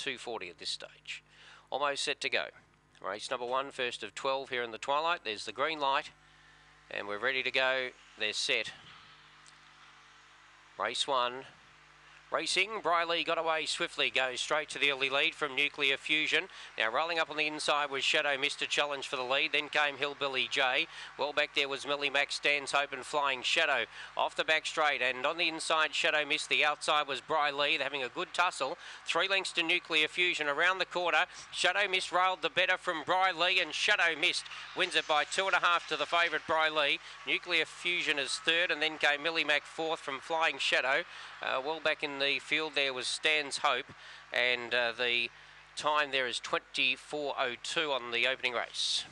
240 at this stage. Almost set to go. Race number one, first of 12 here in the twilight. There's the green light, and we're ready to go. They're set. Race one, Racing, Briley got away swiftly, goes straight to the early lead from Nuclear Fusion. Now rolling up on the inside was Shadow Mist Challenge for the lead. Then came Hillbilly J. Well back there was Millie Max Stan's Hope and Flying Shadow off the back straight. And on the inside, Shadow Mist. The outside was Briley. Having a good tussle. Three lengths to Nuclear Fusion around the corner. Shadow Mist railed the better from Briley and Shadow Mist wins it by two and a half to the favourite Briley. Nuclear Fusion is third and then came Millie Mac fourth from Flying Shadow. Uh, well back in the field there was Stan's Hope, and uh, the time there is 24.02 on the opening race.